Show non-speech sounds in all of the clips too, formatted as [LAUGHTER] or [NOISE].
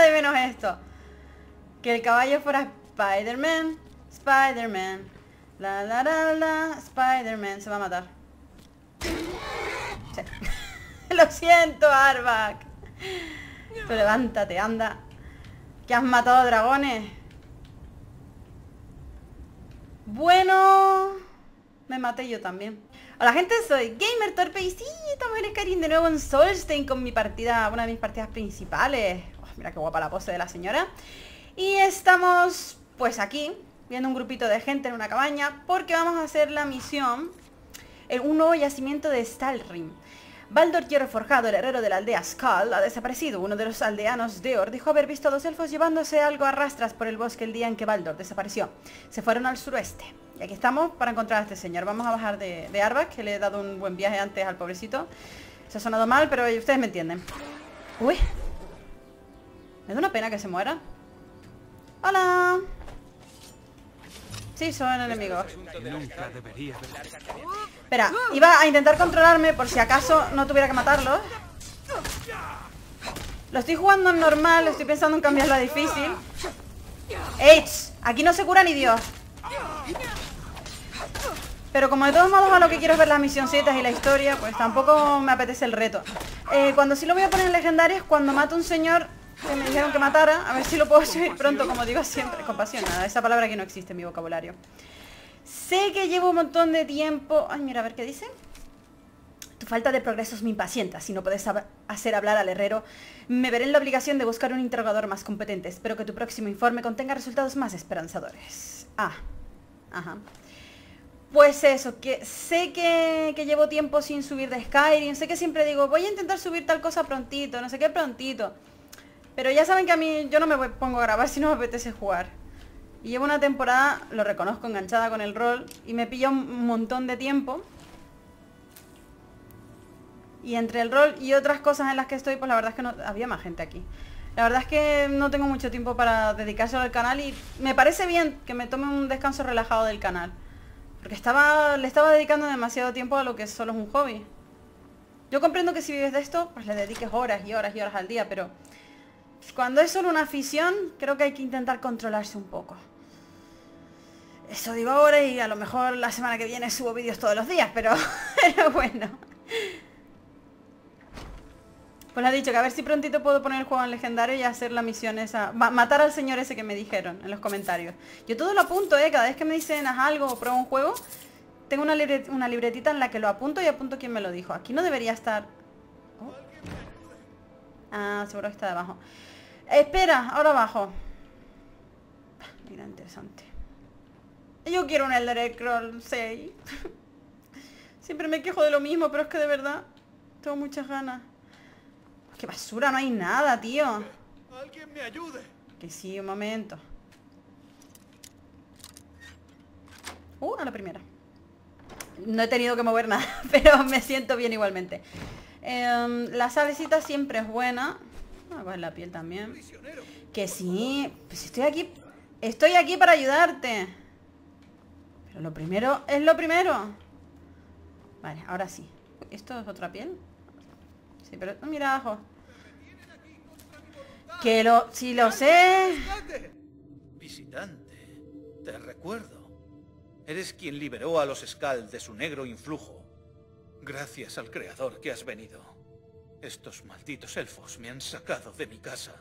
de menos esto. Que el caballo fuera Spider-Man, Spider-Man. La la la la, Spider-Man. Se va a matar. [LAUGHS] Lo siento. Pero levántate, anda. Que has matado dragones. Bueno... Me maté yo también. Hola gente, soy Gamer Torpe y sí, estamos en Skyrim de nuevo en Solstein con mi partida, una de mis partidas principales. Mira qué guapa la pose de la señora. Y estamos, pues aquí, viendo un grupito de gente en una cabaña, porque vamos a hacer la misión en un nuevo yacimiento de Stalrim. Baldor Hierro Forjado, el herrero de la aldea Skull, ha desaparecido. Uno de los aldeanos de Or dijo haber visto a dos elfos llevándose algo a rastras por el bosque el día en que Baldor desapareció. Se fueron al suroeste. Y aquí estamos para encontrar a este señor. Vamos a bajar de, de que le he dado un buen viaje antes al pobrecito. Se ha sonado mal, pero ustedes me entienden. Uy. Me da una pena que se muera. Hola. Sí, son enemigos. Espera, iba a intentar controlarme por si acaso no tuviera que matarlos. Lo estoy jugando en normal, estoy pensando en cambiarlo a difícil. ¡Ey! Aquí no se cura ni Dios. Pero como de todos modos a lo que quiero es ver las misioncitas y la historia, pues tampoco me apetece el reto. Eh, cuando sí lo voy a poner en legendario es cuando mato a un señor que me dijeron que matara. A ver si lo puedo subir pronto, como digo siempre. Compasión, nada, esa palabra que no existe en mi vocabulario. Sé que llevo un montón de tiempo... Ay, mira, a ver qué dice. Tu falta de progresos me impacienta. Si no puedes hacer hablar al herrero, me veré en la obligación de buscar un interrogador más competente. Espero que tu próximo informe contenga resultados más esperanzadores. Ah, ajá. Pues eso, que sé que, que, llevo tiempo sin subir de Skyrim, sé que siempre digo, voy a intentar subir tal cosa prontito, no sé qué prontito. Pero ya saben que a mí yo no me pongo a grabar [LAUGHS] si no me apetece jugar. Y llevo una temporada, lo reconozco, enganchada con el rol y me pilla un montón de tiempo. Y entre el rol y otras cosas en las que estoy, pues la verdad es que no había más gente aquí. La verdad es que no tengo mucho tiempo para dedicarse al canal y me parece bien que me tome un descanso relajado del canal. Porque estaba, le estaba dedicando demasiado tiempo a lo que solo es un hobby. Yo comprendo que si vives de esto, pues le dediques horas y horas y horas al día, pero cuando es solo una afición, creo que hay que intentar controlarse un poco. Eso digo ahora y a lo mejor la semana que viene subo vídeos todos los días, pero, [LAUGHS] bueno. Pues ha dicho que a ver si prontito puedo poner el juego en legendario y hacer la misión esa. matar al señor ese que me dijeron en los comentarios. Yo todo lo apunto, ¿eh? Cada vez que me dicen haz algo o prueba un juego, tengo una, una, libretita en la que lo apunto y apunto quién me lo dijo. Aquí no debería estar... Oh. Ah, seguro que está debajo. Espera, ahora abajo. Mira, interesante. Yo quiero un Elder Scrolls 6. [LAUGHS] Siempre me quejo de lo mismo, pero es que de verdad tengo muchas ganas. ¡Qué basura! No hay nada, tío. ¡Alguien me ayude! Que sí, un momento. Uh, a la primera. No he tenido que mover [LAUGHS] nada, pero me siento bien igualmente. Eh, la salecita siempre es buena. Ah, pues la piel también. Que sí, pues estoy aquí. Estoy aquí para ayudarte. Pero lo primero es lo primero. Vale, ahora sí. ¿Esto es otra piel? Sí, pero mira abajo. Que lo... Si lo sé... Visitante, te recuerdo. Eres quien liberó a los Skal de su negro influjo. Gracias al creador que has venido. Estos malditos elfos me han sacado de mi casa.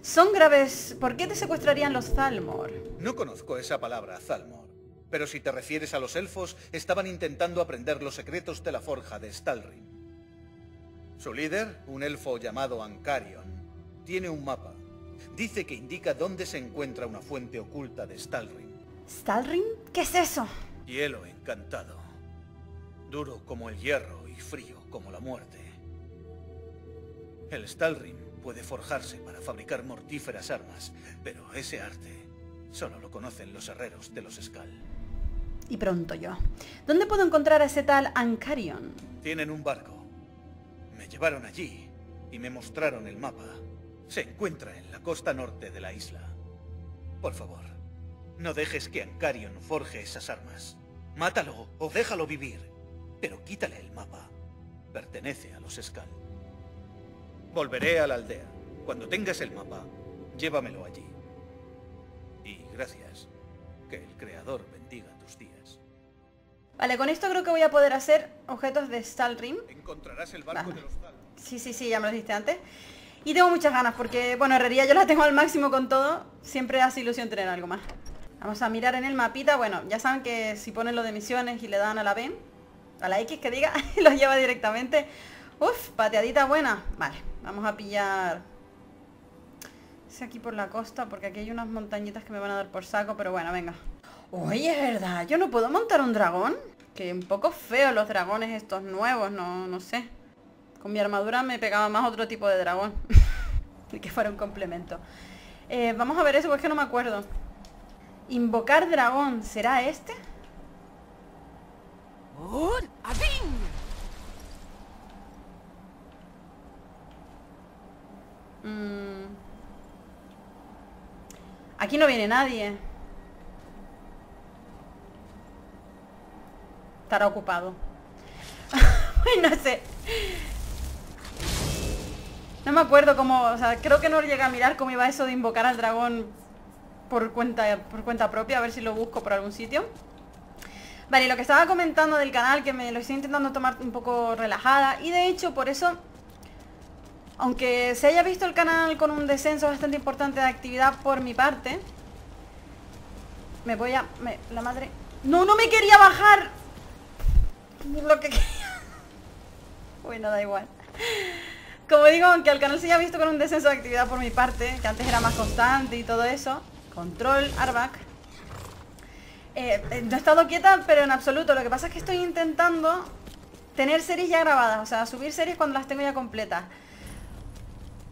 Son graves. ¿Por qué te secuestrarían los Zalmor? No conozco esa palabra, Zalmor. Pero si te refieres a los elfos, estaban intentando aprender los secretos de la forja de Stalrim. Su líder, un elfo llamado Ancarion, tiene un mapa. Dice que indica dónde se encuentra una fuente oculta de Stalrim. ¿Stalrim? ¿Qué es eso? Hielo encantado. Duro como el hierro y frío como la muerte. El Stalrim puede forjarse para fabricar mortíferas armas, pero ese arte solo lo conocen los herreros de los Skal. Y pronto yo. ¿Dónde puedo encontrar a ese tal Ancarion? Tienen un barco. Me llevaron allí y me mostraron el mapa. Se encuentra en la costa norte de la isla. Por favor, no dejes que Ancarion forje esas armas. Mátalo o déjalo vivir, pero quítale el mapa. Pertenece a los Skal. Volveré a la aldea. Cuando tengas el mapa, llévamelo allí. Y gracias. Que el Creador bendiga tus días. Vale, con esto creo que voy a poder hacer objetos de Stalrim. Encontrarás el barco Vale. de los Zal. Sí, sí, sí, ya me lo dijiste antes. Y tengo muchas ganas porque, bueno, herrería yo la tengo al máximo con todo. Siempre hace ilusión tener algo más. Vamos a mirar en el mapita. Bueno, ya saben que si ponen lo de misiones y le dan a la B, a la X que diga, [LAUGHS] y los lleva directamente. Uf, pateadita buena. Vale, vamos a pillar... Aquí por la costa porque aquí hay unas montañitas que me van a dar por saco, pero bueno, venga. Oye, es verdad, yo no puedo montar un dragón. Que un poco feo los dragones estos nuevos, no, no sé. Con mi armadura me pegaba más otro tipo de dragón. [LAUGHS] y que fuera un complemento. Eh, vamos a ver eso, porque es que no me acuerdo. Invocar dragón, ¿será este? Mm. Aquí no viene nadie. Estará ocupado. [LAUGHS] No sé. No me acuerdo cómo, o sea, creo que no llegué a mirar cómo iba eso de invocar al dragón por cuenta, por cuenta propia, a ver si lo busco por algún sitio. Vale, lo que estaba comentando del canal, que me lo estoy intentando tomar un poco relajada, y de hecho por eso aunque se haya visto el canal con un descenso bastante importante de actividad por mi parte, me voy a... la madre... ¡No, no me quería bajar! Lo que quería... [LAUGHS] Bueno, da igual. Como digo, aunque el canal se haya visto con un descenso de actividad por mi parte, que antes era más constante y todo eso, control, arbac, eh, eh, no he estado quieta, pero en absoluto. Lo que pasa es que estoy intentando tener series ya grabadas, o sea, subir series cuando las tengo ya completas.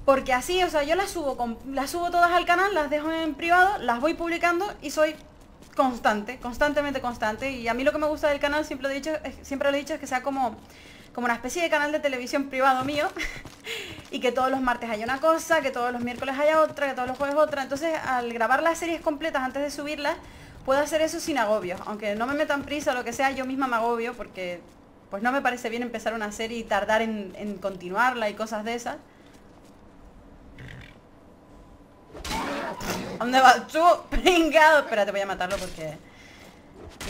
Porque así, o sea, yo las subo, las subo todas al canal, las dejo en privado, las voy publicando y soy constante, constantemente constante. Y a mí lo que me gusta del canal, siempre lo he dicho, es- siempre lo dicho, es que sea como, como una especie de canal de televisión privado mío. [LAUGHS] y que todos los martes haya una cosa, que todos los miércoles haya otra, que todos los jueves otra. Entonces, al grabar las series completas antes de subirlas, puedo hacer eso sin agobio. Aunque no me metan prisa o lo que sea, yo misma me agobio porque pues no me parece bien empezar una serie y tardar en, en continuarla y cosas de esas. ¿A ¿Dónde vas tú? Pringado. Espérate, voy a matarlo porque...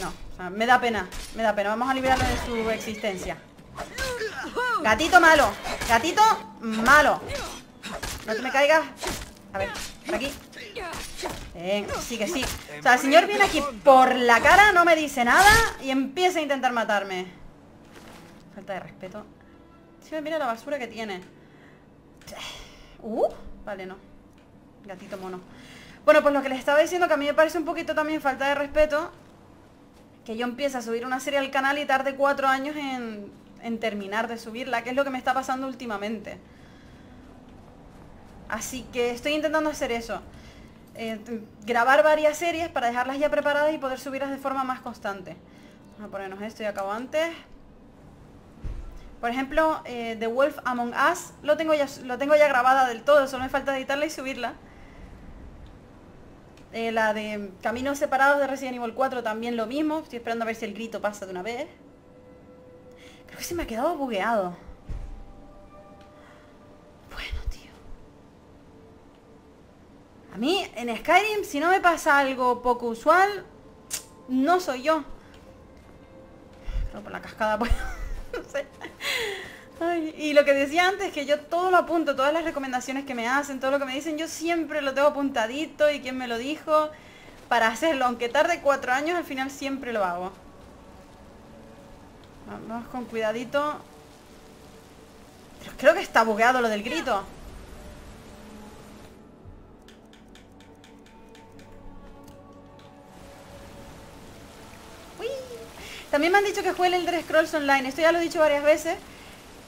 No, o sea, me da pena, me da pena. Vamos a liberarlo de su existencia. Gatito malo, gatito malo. No te me caigas. A ver, aquí. Sí que sí. O sea, el señor viene aquí por la cara, no me dice nada y empieza a intentar matarme. Falta de respeto. Si me mira la basura que tiene. Uh, vale, no. Gatito mono. Bueno, pues lo que les estaba diciendo que a mí me parece un poquito también falta de respeto que yo empiece a subir una serie al canal y tarde cuatro años en, en terminar de subirla, que es lo que me está pasando últimamente. Así que estoy intentando hacer eso. Eh, grabar varias series para dejarlas ya preparadas y poder subirlas de forma más constante. Vamos a ponernos esto y acabo antes. Por ejemplo, eh, The Wolf Among Us lo tengo, ya, lo tengo ya grabada del todo, solo me falta editarla y subirla. Eh, la de Caminos Separados de Resident Evil 4 también lo mismo. Estoy esperando a ver si el grito pasa de una vez. Creo que se me ha quedado bugueado. A mí, en Skyrim, si no me pasa algo poco usual, no soy yo. Pero por la cascada, [LAUGHS] pues, no sé. Y lo que decía antes, que yo todo lo apunto, todas las recomendaciones que me hacen, todo lo que me dicen, yo siempre lo tengo apuntadito y quién me lo dijo para hacerlo. Aunque tarde cuatro años, al final siempre lo hago. Vamos con cuidadito. Pero creo que está bugueado lo del grito. También me han dicho que juegue el Elder Scrolls Online. Esto ya lo he dicho varias veces.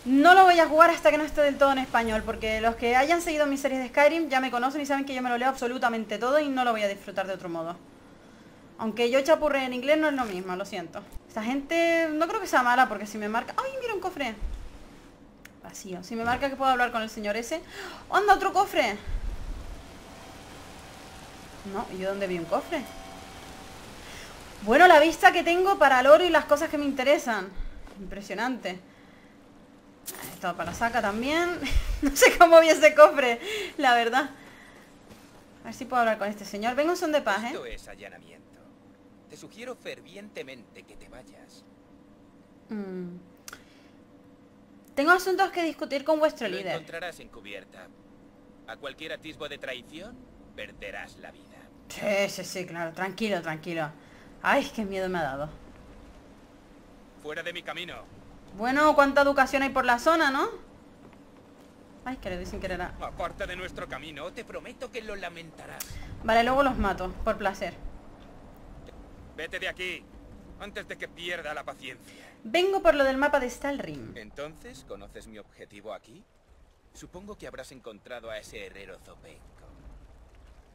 No lo voy a jugar hasta que no esté del todo en español, porque los que hayan seguido mis series de Skyrim ya me conocen y saben que yo me lo leo absolutamente todo y no lo voy a disfrutar de otro modo. Aunque yo chapurre en inglés no es lo mismo, lo siento. Esta gente no creo que sea mala porque si me marca... ¡Ay, mira un cofre! Vacío. Si me marca que puedo hablar con el señor ese... ¡Anda, otro cofre! No, ¿y yo dónde vi un cofre? Bueno, la vista que tengo para el oro y las cosas que me interesan. Impresionante. Esto para saca también. [LAUGHS] no sé cómo vi ese cofre, la verdad. A ver si puedo hablar con este señor. Vengo son de paz, ¿eh? Esto es allanamiento. Te sugiero fervientemente que te vayas. Mm. Tengo asuntos que discutir con vuestro Lo líder. encontrarás encubierta. A cualquier atisbo de traición, perderás la vida. Sí, sí, sí, claro. Tranquilo, tranquilo. Ay, qué miedo me ha dado. Fuera de mi camino. Bueno, cuánta educación hay por la zona, ¿no? Ay, que le dicen que era... Aparta de nuestro camino, te prometo que lo lamentarás. Vale, luego los mato, por placer. Vete de aquí, antes de que pierda la paciencia. Vengo por lo del mapa de Stalrim. Entonces, ¿conoces mi objetivo aquí? Supongo que habrás encontrado a ese herrero zopenco.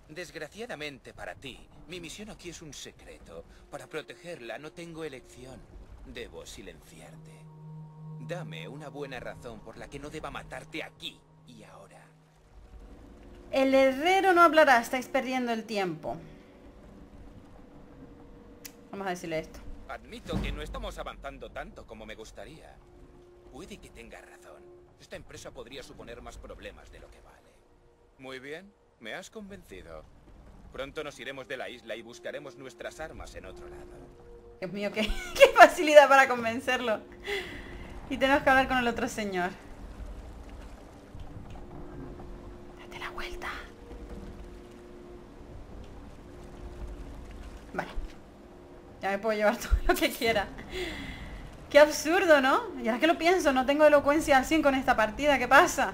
Desgraciadamente para ti, mi misión aquí es un secreto. Para protegerla no tengo elección. Debo silenciarte. Dame una buena razón por la que no deba matarte aquí y ahora. El herrero no hablará, estáis perdiendo el tiempo. Vamos a decirle esto. Admito que no estamos avanzando tanto como me gustaría. Puede que tenga razón. Esta empresa podría suponer más problemas de lo que vale. Muy bien, me has convencido. Pronto nos iremos de la isla y buscaremos nuestras armas en otro lado. Dios mío, [LAUGHS] qué, facilidad para convencerlo. Y tenemos que hablar con el otro señor. Date la vuelta. Vale. Ya me puedo llevar [LAUGHS] todo lo que quiera. Qué absurdo, ¿no? Y ahora que lo pienso, no tengo elocuencia al 100 con esta partida. ¿Qué pasa?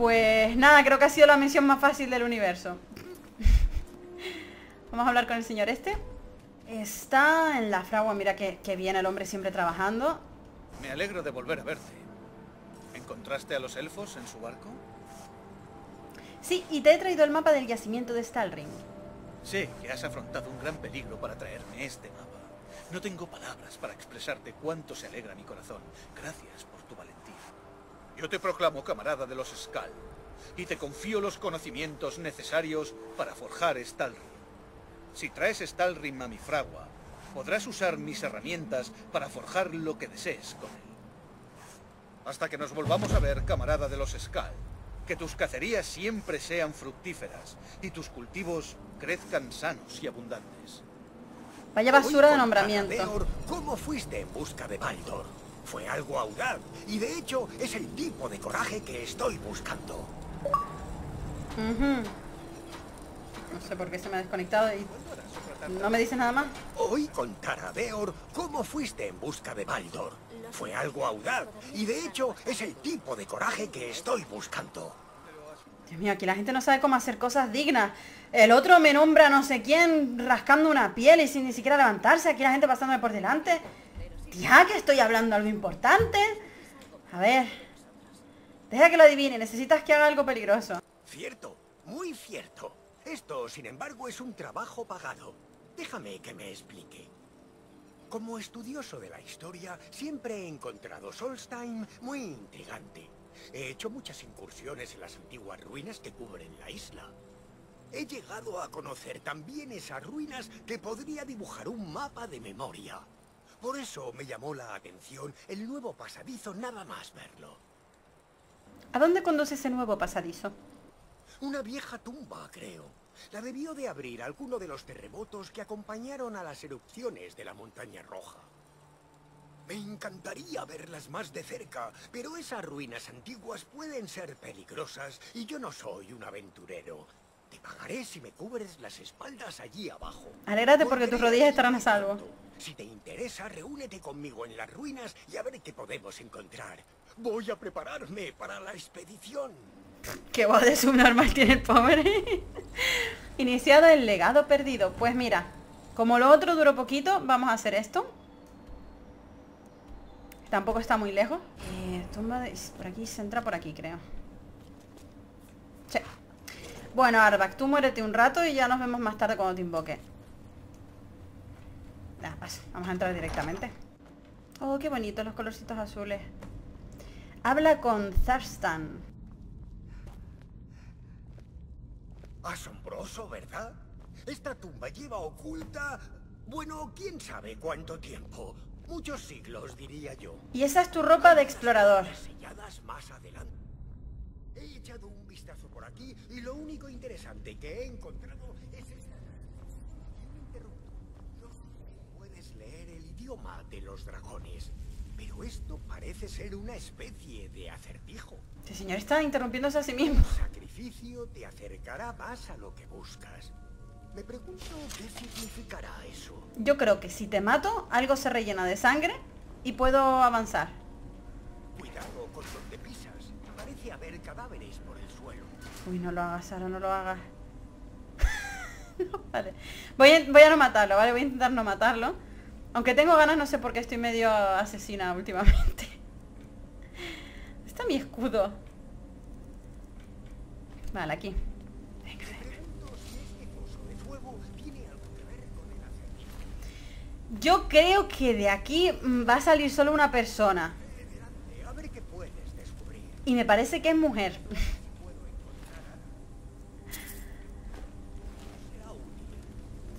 Pues nada, creo que ha sido la misión más fácil del universo. [LAUGHS] Vamos a hablar con el señor este. Está en la fragua, mira que, que bien el hombre siempre trabajando. Me alegro de volver a verte. ¿Encontraste a los elfos en su barco? Sí, y te he traído el mapa del yacimiento de Stalring. Sé que has afrontado un gran peligro para traerme este mapa. No tengo palabras para expresarte cuánto se alegra mi corazón. Gracias por tu valentía. Yo te proclamo camarada de los Skal y te confío los conocimientos necesarios para forjar Stalrim. Si traes Stalrim a mi fragua, podrás usar mis herramientas para forjar lo que desees con él. Hasta que nos volvamos a ver, camarada de los Skal. Que tus cacerías siempre sean fructíferas y tus cultivos crezcan sanos y abundantes. Vaya basura de nombramiento. ¿Cómo fuiste en busca de Baldor? Fue algo audaz y de hecho es el tipo de coraje que estoy buscando. No sé por qué se me ha desconectado y no me dice nada más. Oí contar a Beor cómo fuiste en busca de Baldor. Fue algo audaz y de hecho es el tipo de coraje que estoy buscando. Dios mío, aquí la gente no sabe cómo hacer cosas dignas. El otro me nombra no sé quién rascando una piel y sin ni siquiera levantarse. Aquí la gente pasándome por delante. Tía, que estoy hablando algo importante. A ver. Deja que lo adivine. Necesitas que haga algo peligroso. Cierto, muy cierto. Esto, sin embargo, es un trabajo pagado. Déjame que me explique. Como estudioso de la historia, siempre he encontrado Solstheim muy intrigante. He hecho muchas incursiones en las antiguas ruinas que cubren la isla. He llegado a conocer también esas ruinas que podría dibujar un mapa de memoria. Por eso me llamó la atención el nuevo pasadizo nada más verlo. ¿A dónde conduce ese nuevo pasadizo? Una vieja tumba, creo. La debió de abrir alguno de los terremotos que acompañaron a las erupciones de la Montaña Roja. Me encantaría verlas más de cerca, pero esas ruinas antiguas pueden ser peligrosas y yo no soy un aventurero. Te pagaré si me cubres las espaldas allí abajo. Alégrate porque tus rodillas estarán a salvo. Si te interesa, reúnete conmigo en las ruinas y a ver qué podemos encontrar. Voy a prepararme para la expedición. Qué voz de subnormal tiene el pobre. [LAUGHS] Iniciado el legado perdido. Pues mira, como lo otro duró poquito, vamos a hacer esto. Tampoco está muy lejos. Eh, tumba de... Por aquí se entra por aquí, creo. Sí. Bueno, Arbak, tú muérete un rato y ya nos vemos más tarde cuando te invoque. Vamos a entrar directamente. Oh, qué bonitos los colorcitos azules. Habla con Zarstan. Asombroso, ¿verdad? Esta tumba lleva oculta... Bueno, quién sabe cuánto tiempo. Muchos siglos, diría yo. Y esa es tu ropa de explorador. Selladas más adelante. He echado un vistazo por aquí y lo único interesante que he encontrado es esta... Un interruptor. No sé si puedes leer el idioma de los dragones, pero esto parece ser una especie de acertijo. Este señor está interrumpiéndose a sí mismo. El sacrificio te acercará más a lo que buscas. Me pregunto qué significará eso. Yo creo que si te mato, algo se rellena de sangre y puedo avanzar. Cuidado con donde pisas. Parece haber cadáveres por el suelo. Uy, no lo hagas, Sara, no lo hagas. [LAUGHS] No, vale. Voy a, voy a no matarlo, ¿vale? Voy a intentar no matarlo. Aunque tengo ganas, no sé por qué estoy medio asesina últimamente. [LAUGHS] Está mi escudo. Vale, aquí. Yo creo que de aquí mm, va a salir solo una persona. Y me parece que es mujer. [LAUGHS]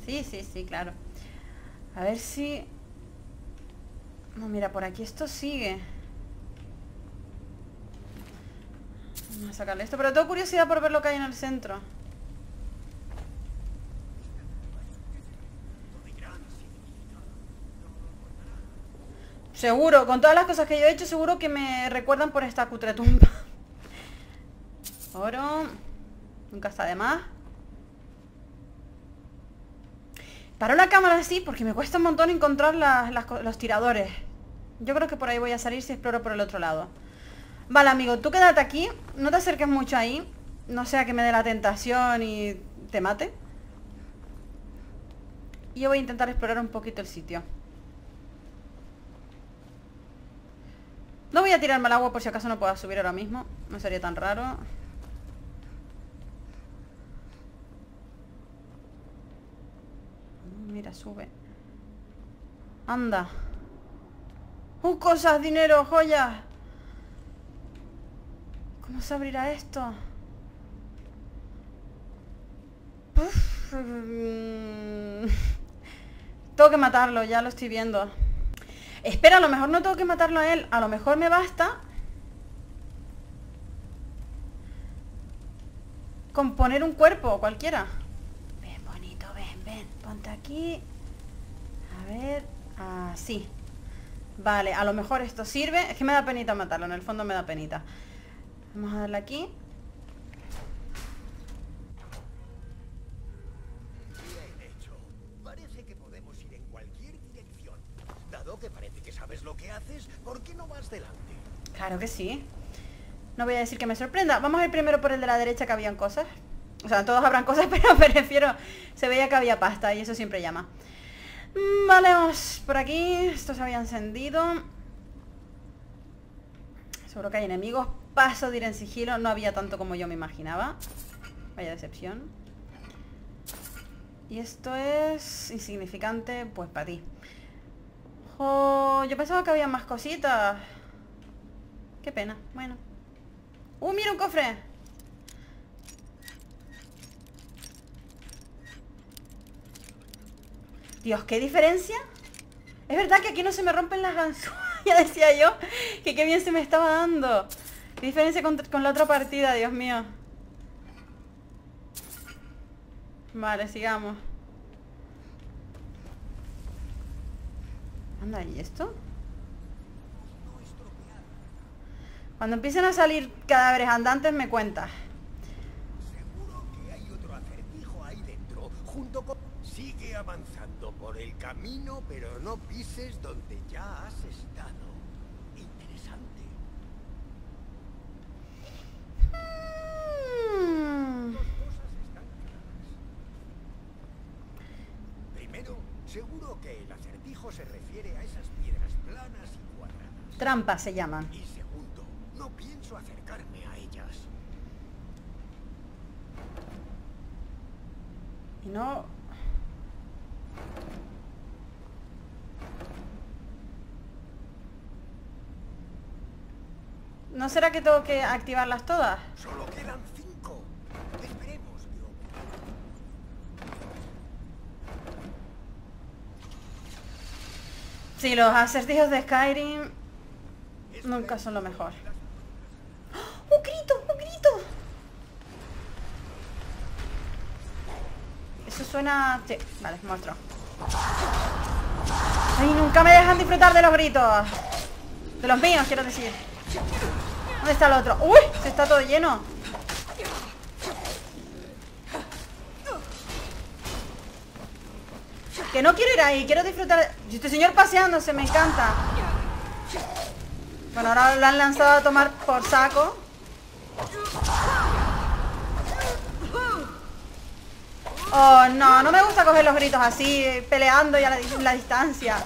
Sí, sí, sí, claro. A ver si... No, mira, por aquí esto sigue. Vamos a sacarle esto, pero tengo curiosidad por ver lo que hay en el centro. Seguro, con todas las cosas que yo he hecho, seguro que me recuerdan por esta cutre tumba. [LAUGHS] Oro. Nunca está de más. Paro la cámara así porque me cuesta un montón encontrar los tiradores. Yo creo que por ahí voy a salir si exploro por el otro lado. Vale, amigo, tú quédate aquí. No te acerques mucho ahí. No sea que me dé la tentación y te mate. Y yo voy a intentar explorar un poquito el sitio. No voy a tirarme al agua por si acaso no pueda subir ahora mismo. No sería tan raro. Mira, sube. Anda. ¡Uh, cosas, dinero, joyas! ¿Cómo se abrirá esto? [LAUGHS] Tengo que matarlo, ya lo estoy viendo. Espera, a lo mejor no tengo que matarlo a él. A lo mejor me basta con poner un cuerpo cualquiera. Ven, bonito, ven, ven. Ponte aquí. A ver. Así. Vale, a lo mejor esto sirve. Es que me da penita matarlo, en el fondo me da penita. Vamos a darle aquí. Claro que sí. No voy a decir que me sorprenda. Vamos a ir primero por el de la derecha que habían cosas. O sea, todos habrán cosas, [LAUGHS] pero prefiero... Se veía que había pasta y eso siempre llama. Mm, Vale, vamos por aquí. Esto se había encendido. Seguro que hay enemigos. Paso de ir en sigilo. No había tanto como yo me imaginaba. Vaya decepción. Y esto es insignificante, pues para ti. Yo pensaba que había más cositas. Qué pena. Bueno. ¡Uh, mira un cofre! Dios, qué diferencia. Es verdad que aquí no se me rompen las ganzúas. [LAUGHS] ya decía yo que qué bien se me estaba dando. Qué diferencia con, con la otra partida, Dios mío. Vale, sigamos. Anda, ¿y esto? Cuando empiecen a salir cadáveres andantes me cuentas. Seguro que hay otro acertijo ahí dentro, junto con... Sigue avanzando por el camino, pero no pises donde ya has estado. Interesante. Mm. Dos cosas están claras. Primero, seguro que el acertijo se refiere a esas piedras planas y cuadradas. Trampas se llaman. Y segundo, no pienso acercarme a ellas. Y no... ¿No será que tengo que activarlas todas? Solo quedan cinco. Esperemos ocurra. Sí, los acertijos de Skyrim nunca son lo mejor. ¡Oh! ¡Un grito! ¡Un grito! Eso suena... Sí, vale, monstruo. Ay, nunca me dejan disfrutar de los gritos. De los míos, quiero decir. ¿Dónde está el otro? ¡Uy! Se está todo lleno. Que no quiero ir ahí, quiero disfrutar. Este señor paseándose, me encanta. Bueno, ahora lo han lanzado a tomar por saco. Oh, no, no me gusta coger los gritos así, peleando y a la, distancia.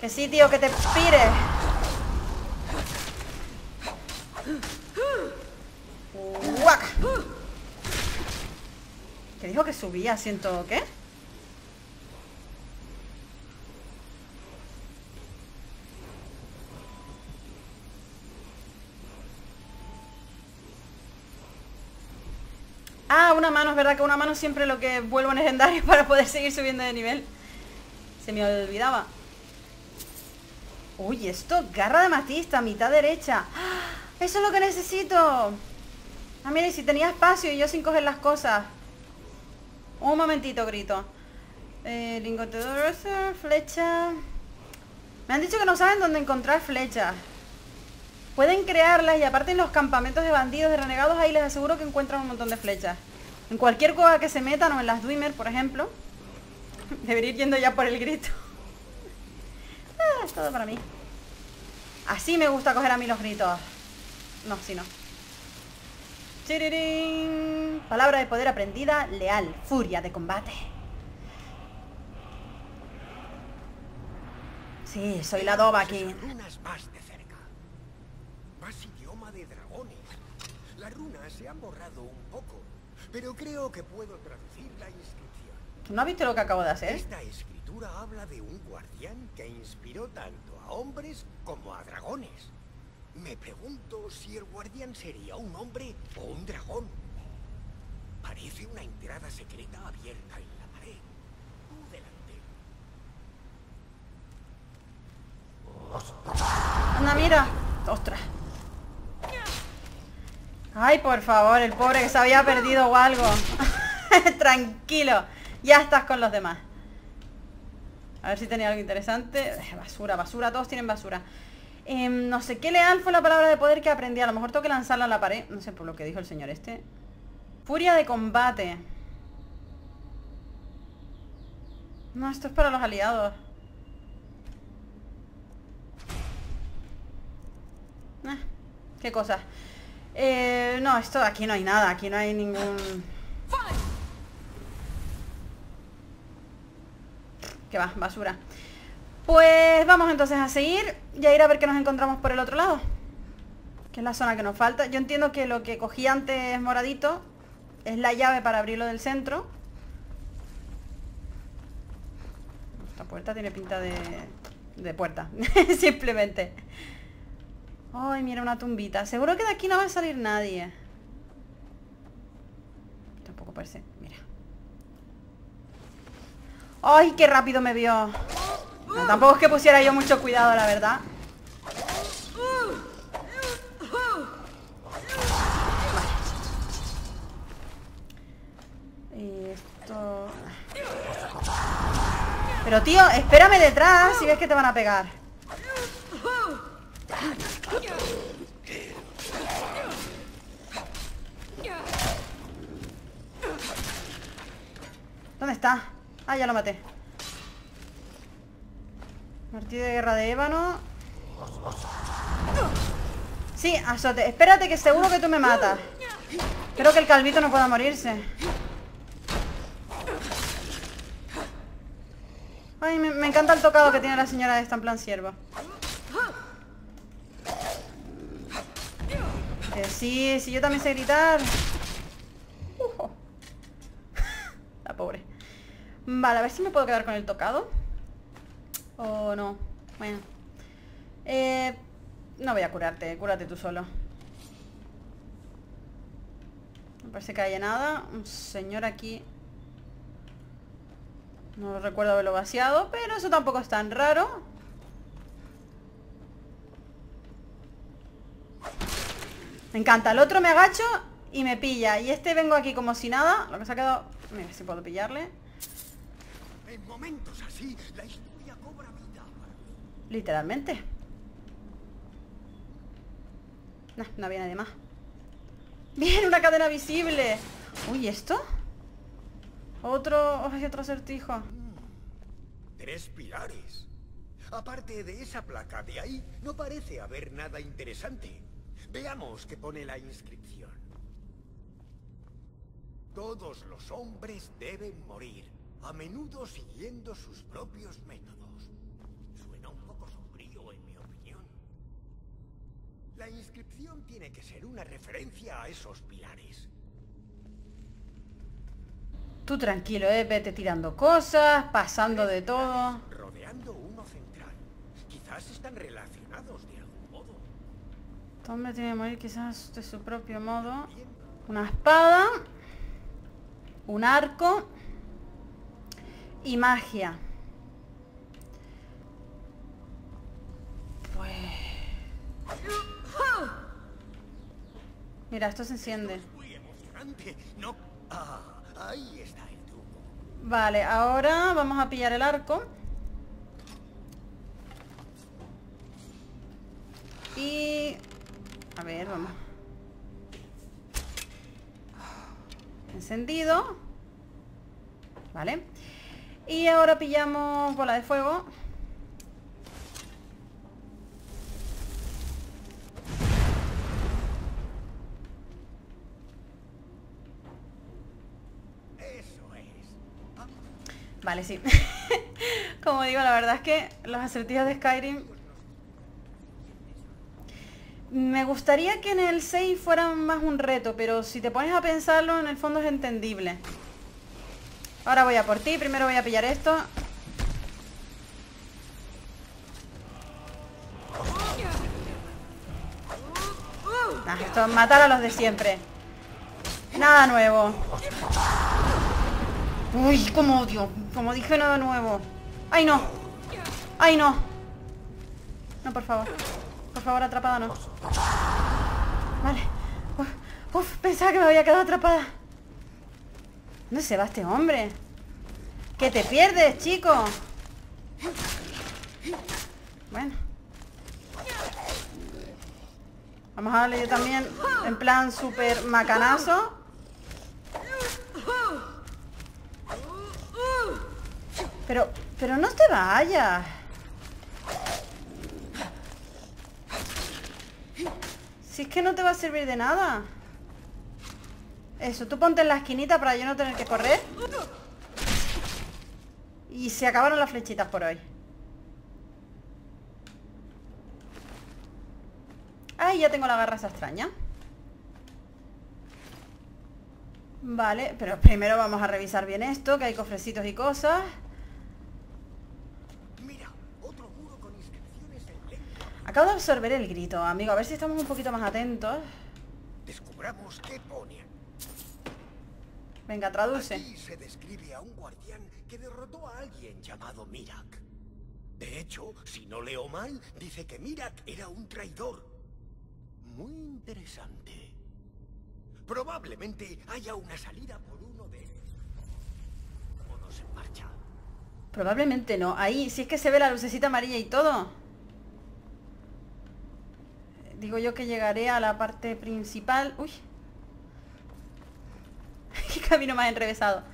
Que sí, tío, que te pires. ¡Guac! ¿Qué dijo que subía? ¿Siento qué? Ah, una mano, es verdad que una mano siempre lo que vuelvo en legendario [LAUGHS] para poder seguir subiendo de nivel. Se me olvidaba. Uy, esto, garra de matista, mitad derecha. ¡Ah! Eso es lo que necesito. Ah, mire, si tenía espacio y yo sin coger las cosas. Un momentito, grito. Eh, lingote de oro, flecha. Me han dicho que no saben dónde encontrar flechas. Pueden crearlas y aparte en los campamentos de bandidos, de renegados, ahí les aseguro que encuentran un montón de flechas. En cualquier cueva que se metan o en las Dwimer, por ejemplo. [LAUGHS] Debería ir yendo ya por el grito. [LAUGHS] Ah, es todo para mí. Así me gusta coger a mí los gritos. No, si no. Chirirín. Palabra de poder aprendida, leal, furia de combate. Sí, soy la doba aquí. Más de cerca. Más idioma de dragones. Las runas se han borrado un poco, pero creo que puedo traducir la inscripción. ¿No has visto lo que acabo de hacer? Esta escritura habla de un guardián que inspiró tanto a hombres como a dragones. Me pregunto si el guardián sería un hombre o un dragón. Parece una entrada secreta abierta en la pared. Tú delante. Anda, mira. Ostras. Ay, por favor, el pobre que se había perdido o algo. [LAUGHS] Tranquilo. Ya estás con los demás. A ver si tenía algo interesante. Basura, basura. Todos tienen basura. Em, no sé qué leal fue la palabra de poder que aprendí. A lo mejor tengo que lanzarla a la pared. No sé por lo que dijo el señor este. Furia de combate. No, esto es para los aliados. Ah, qué cosa. Eh, no, esto aquí no hay nada. Aquí no hay ningún... Que va, basura. Pues vamos entonces a seguir y a ir a ver qué nos encontramos por el otro lado. Que es la zona que nos falta. Yo entiendo que lo que cogí antes moradito es la llave para abrirlo del centro. Esta puerta tiene pinta de, de puerta. [LAUGHS] Simplemente. Ay, mira una tumbita. Seguro que de aquí no va a salir nadie. Tampoco parece. Mira. ¡Ay, qué rápido me vio! Tampoco es que pusiera yo mucho cuidado, la verdad. Vale. Esto... Pero tío, espérame detrás si ves que te van a pegar. ¿Dónde está? Ah, ya lo maté. Martillo de guerra de ébano. Sí, azote. Espérate que seguro que tú me matas. Espero que el calvito no pueda morirse. Ay, me, encanta el tocado que tiene la señora esta en plan sierva. Eh, sí, sí, yo también sé gritar. Ujo. [LAUGHS] La pobre. Vale, a ver si me puedo quedar con el tocado. O no. Bueno. Eh, no voy a curarte, cúrate tú solo. No parece que haya nada. Un señor aquí. No recuerdo haberlo vaciado, pero eso tampoco es tan raro. Me encanta. El otro me agacho y me pilla. Y este vengo aquí como si nada. Lo que se ha quedado... Mira si puedo pillarle. En momentos así, la historia. Literalmente. No, no había nadie más. Bien, una cadena visible. Uy, ¿esto? Otro... Hay otro acertijo. Tres pilares. Aparte de esa placa de ahí, no parece haber nada interesante. Veamos qué pone la inscripción. Todos los hombres deben morir, a menudo siguiendo sus propios métodos. La inscripción tiene que ser una referencia a esos pilares. Tú tranquilo, eh. Vete tirando cosas, pasando de todo. Rodeando uno central. Quizás están relacionados de algún modo. Este hombre tiene que morir quizás de su propio modo. Una espada. Un arco. Y magia. Mira, esto se enciende. Muy emocionante. No. Ah, ahí está el truco. Vale, ahora vamos a pillar el arco. Y... A ver, vamos. Encendido. Vale. Y ahora pillamos bola de fuego. Vale, sí. [LAUGHS] Como digo, la verdad es que los acertijos de Skyrim... Me gustaría que en el 6 fueran más un reto, pero si te pones a pensarlo, en el fondo es entendible. Ahora voy a por ti, primero voy a pillar esto. Nah, esto es matar a los de siempre. Nada nuevo. Uy, como odio. Como dije nada nuevo. ¡Ay, no! ¡Ay, no! No, por favor. Por favor, atrapada no. Vale. Uf, uf, pensaba que me había quedado atrapada. ¿Dónde se va este hombre? ¡Que te pierdes, chico! Bueno. Vamos a darle yo también en plan súper macanazo. Pero, pero no te vayas. Si es que no te va a servir de nada. Eso, tú ponte en la esquinita para yo no tener que correr. Y se acabaron las flechitas por hoy. Ay, ya tengo la garra esa extraña. Vale, pero primero vamos a revisar bien esto, que hay cofrecitos y cosas. Mira, otro muro con inscripciones en lengua. Acabo de absorber el grito, amigo. A ver si estamos un poquito más atentos. Descubramos qué pone. Venga, traduce. Aquí se describe a un guardián que derrotó a alguien llamado Mirak. De hecho, si no leo mal, dice que Mirak era un traidor. Muy interesante. Probablemente haya una salida por uno de... Vámonos en marcha. Probablemente no. Ahí, si es que se ve la lucecita amarilla y todo. Digo yo que llegaré a la parte principal. Uy. [LAUGHS] Qué camino más enrevesado.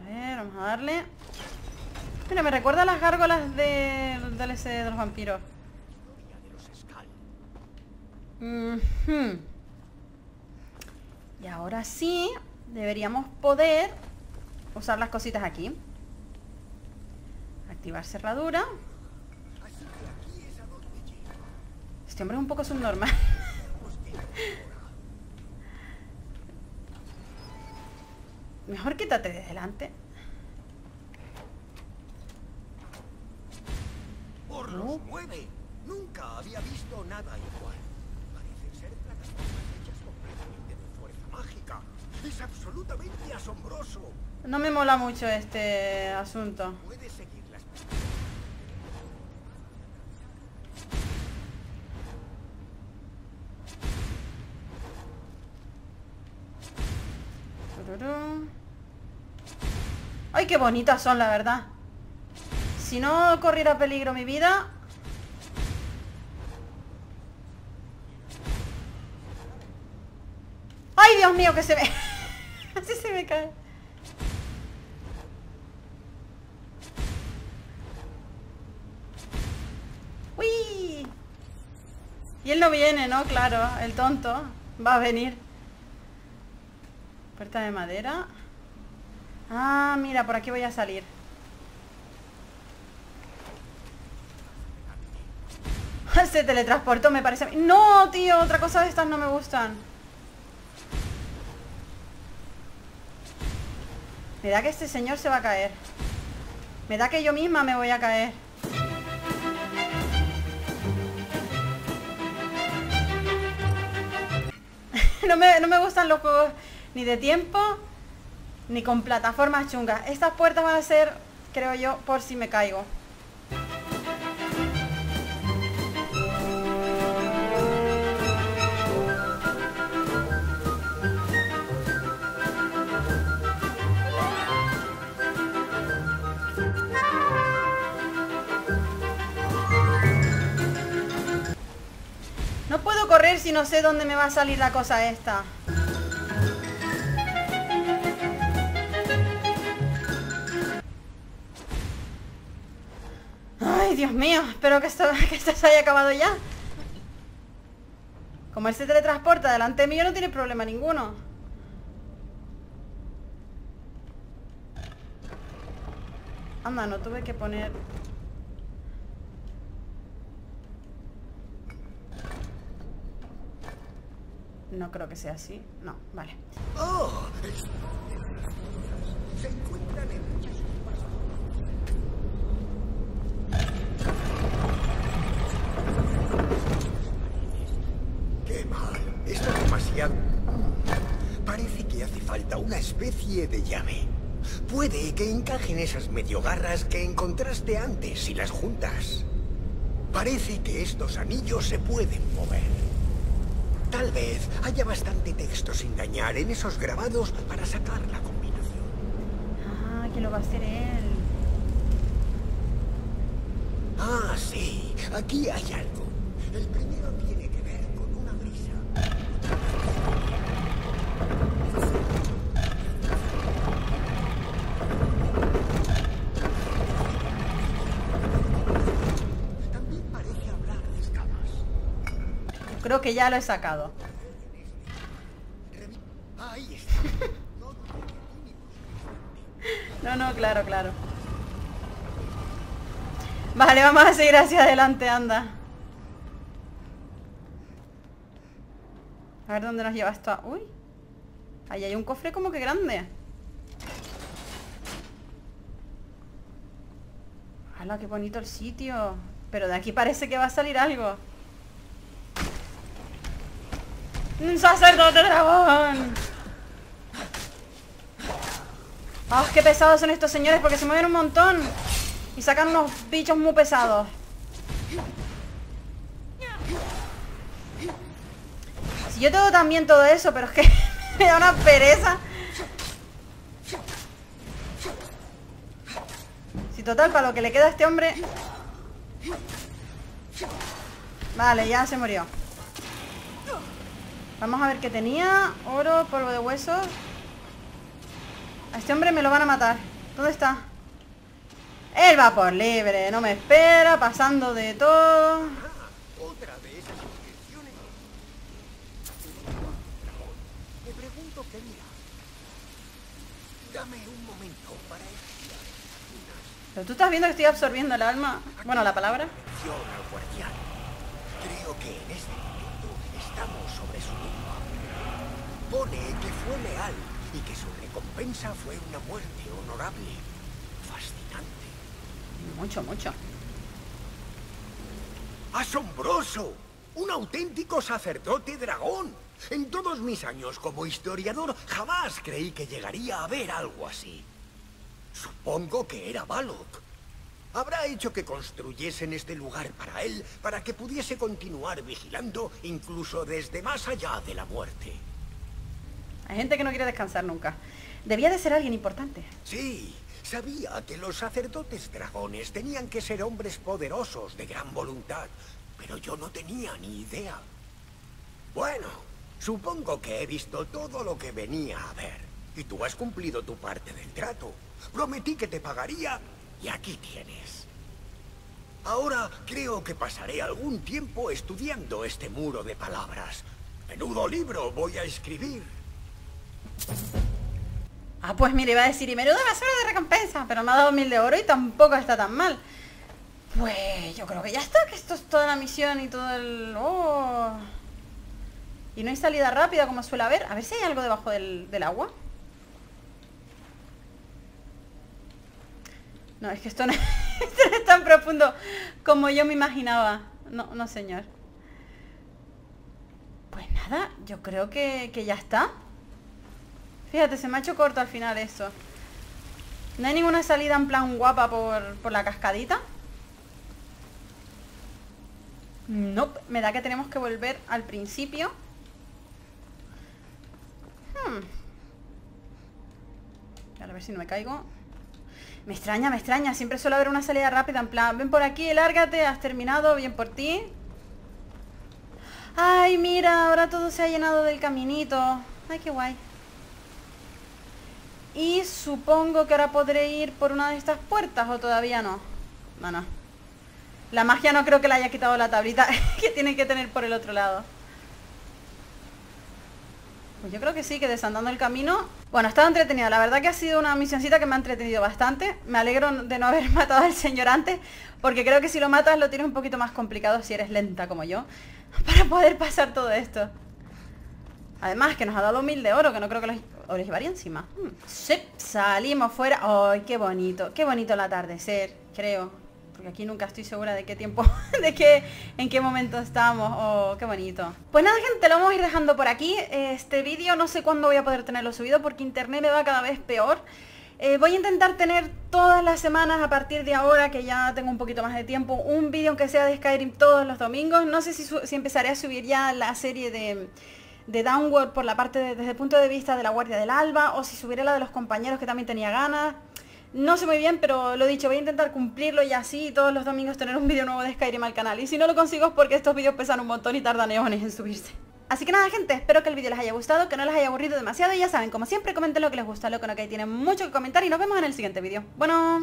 A ver, vamos a darle. Mira, me recuerda las gárgolas de, ese de los vampiros. Y ahora sí, deberíamos poder usar las cositas aquí. Activar cerradura. Así que aquí es a donde llega. Este hombre es un poco subnormal. [LAUGHS] Mejor quítate de delante. ¡Por los nueve! Nunca había visto nada igual. Parecen ser plataformas hechas completamente de fuerza mágica. ¡Es absolutamente asombroso! No me mola mucho este asunto. Puedes seguir bonitas son, la verdad. Si no corriera peligro mi vida... ¡Ay, Dios mío, que se me... [LAUGHS] Así se me cae. ¡Uy! Y él no viene, ¿no? Claro, el tonto va a venir. Puerta de madera. Ah, mira, por aquí voy a salir. [LAUGHS] Se teletransportó, me parece. a mí. No, tío, otra cosa de estas no me gustan. Me da que este señor se va a caer. Me da que yo misma me voy a caer. [LAUGHS] no, me, no me gustan los juegos ni de tiempo ni con plataformas chungas. Estas puertas van a ser, creo yo, por si me caigo. No puedo correr si no sé dónde me va a salir la cosa esta. Dios mío, espero que esto, [LAUGHS] que esto se haya acabado ya. Como él se teletransporta delante mío, no tiene problema ninguno. Anda, no tuve que poner... No creo que sea así. No, vale. ¡Oh! Se encuentran en muchas ¡Qué mal! Está demasiado... Parece que hace falta una especie de llave. Puede que encajen esas medio garras que encontraste antes si las juntas. Parece que estos anillos se pueden mover. Tal vez haya bastante texto sin dañar en esos grabados para sacar la combinación. Ah, que lo va a hacer él. Ah, sí. Aquí hay algo. El tiene que ver con una brisa. También parece hablar de escamas. Que ya lo he sacado. [LAUGHS] No No, claro, claro. Vale, vamos a seguir hacia adelante, anda. A ver dónde nos lleva esto. Uy. Ahí hay un cofre como que grande. ¡Hala, qué bonito el sitio! Pero de aquí parece que va a salir algo. ¡Un sacerdote dragón! ¡Ah, qué pesados son estos señores! Porque se mueven un montón. Y sacan unos bichos muy pesados. Si yo tengo también todo eso, pero es que [LAUGHS] me da una pereza. Si total, para lo que le queda a este hombre... Vale, ya se murió. Vamos a ver qué tenía. Oro, polvo de huesos. A este hombre me lo van a matar. ¿Dónde está? Él va por libre, no me espera, pasando de todo. Pero tú estás viendo que estoy absorbiendo el alma. Bueno, la palabra. Creo que en este estamos sobre su tumba. Pone que fue leal y que su recompensa fue una muerte honorable. Fascinante. Mucho, mucho. ¡Asombroso! ¡Un auténtico sacerdote dragón! En todos mis años como historiador jamás creí que llegaría a ver algo así. Supongo que era Balok. Habrá hecho que construyesen este lugar para él, para que pudiese continuar vigilando incluso desde más allá de la muerte. Hay gente que no quiere descansar nunca. Debía de ser alguien importante. Sí, sabía que los sacerdotes dragones tenían que ser hombres poderosos, de gran voluntad, pero yo no tenía ni idea. Bueno, supongo que he visto todo lo que venía a ver. Y tú has cumplido tu parte del trato. Prometí que te pagaría y aquí tienes. Ahora creo que pasaré algún tiempo estudiando este muro de palabras. Menudo libro voy a escribir. Ah, pues mire, iba a decir, y menuda basura de recompensa, pero me ha dado mil de oro y tampoco está tan mal. Pues yo creo que ya está, que esto es toda la misión y todo el... Oh. Y no hay salida rápida como suele haber. A ver si hay algo debajo del, del agua. No, es que [LAUGHS] esto no, es tan profundo como yo me imaginaba. No, no señor. Pues nada, yo creo que, que ya está. Fíjate, se me ha hecho corto al final esto. No hay ninguna salida en plan guapa por, por la cascadita. No, nope. me da que tenemos que volver al principio. Hmm. A ver si no me caigo. Me extraña, me extraña. Siempre suele haber una salida rápida. En plan, ven por aquí, lárgate, has terminado, bien por ti. Ay, mira, ahora todo se ha llenado del caminito. Ay, qué guay. Y supongo que ahora podré ir por una de estas puertas o todavía no. No, no. La magia no creo que le haya quitado la tablita [LAUGHS] que tiene que tener por el otro lado. Pues yo creo que sí, que desandando el camino... Bueno, ha estado entretenido. La verdad que ha sido una misioncita que me ha entretenido bastante. Me alegro de no haber [LAUGHS] matado al señor antes, porque creo que si lo matas lo tienes un poquito más complicado si eres lenta como yo, [LAUGHS] para poder pasar todo esto. Además que nos ha dado mil de oro, que no creo que los, llevaría encima. Hmm. Sí, salimos fuera. ¡Ay, qué bonito! Qué bonito el atardecer, creo aquí nunca estoy segura de qué tiempo, [LAUGHS] de qué, en qué momento estamos. Oh, qué bonito. Pues nada, gente, lo vamos a ir dejando por aquí. Este vídeo no sé cuándo voy a poder tenerlo subido porque internet me va cada vez peor. Eh, voy a intentar tener todas las semanas a partir de ahora, que ya tengo un poquito más de tiempo, un vídeo aunque sea de Skyrim todos los domingos. No sé si, si empezaré a subir ya la serie de, de Downward por la parte desde el punto de vista de la Guardia del Alba, o si subiré la de los compañeros que también tenía ganas. No sé muy bien, pero lo dicho, voy a intentar cumplirlo y así todos los domingos tener un vídeo nuevo de Skyrim al canal. Y si no lo consigo es porque estos vídeos pesan un montón y tardan eones en subirse. Así que nada gente, espero que el vídeo les haya gustado, que no les haya aburrido demasiado y ya saben, como siempre comenten lo que les gusta, lo que no que tienen mucho que comentar y nos vemos en el siguiente vídeo. Bueno...